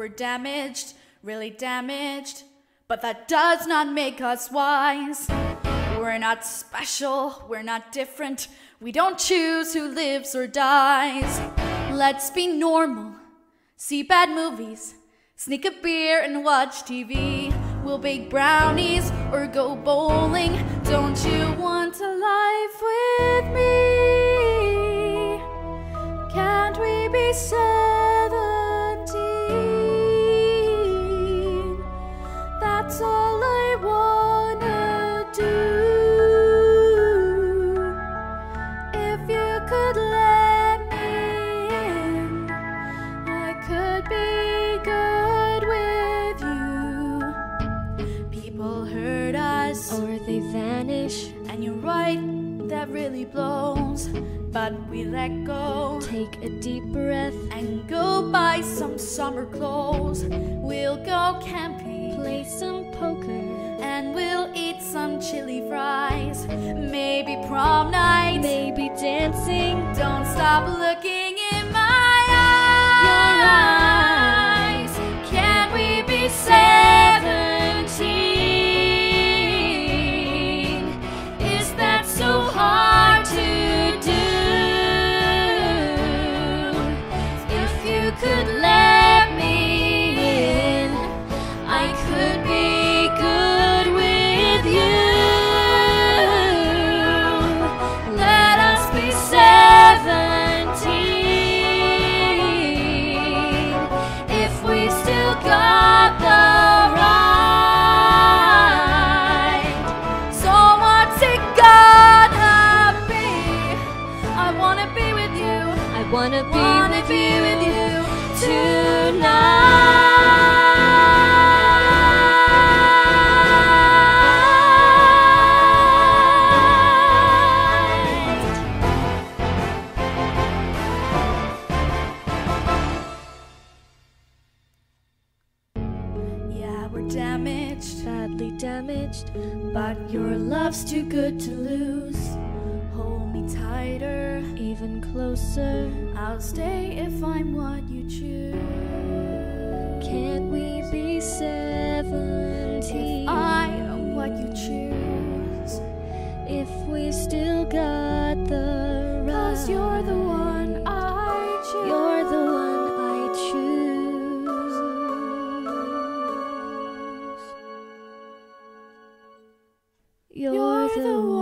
we're damaged, really damaged. But that does not make us wise. We're not special, we're not different. We don't choose who lives or dies. Let's be normal, see bad movies, sneak a beer and watch TV. We'll bake brownies or go bowling. Don't you want a life with me? Can't we be? Or they vanish. and you're right, that really blows. But we let go Take a deep breath. and go buy some summer clothes. We'll go camping Play some poker. and we'll eat some chili fries. Maybe prom night. Maybe dancing. Don't stop looking in my eyes. Can't we be seventeen? Is that so hard to do? If you could Yeah, we're damaged, Badly damaged. but your love's too good to lose. Hold me tighter. Even closer. I'll stay if I'm what you choose. Can't we be seventeen? If? I am what you choose. If we still got the right. Cause you're the one You're, You're the, the one.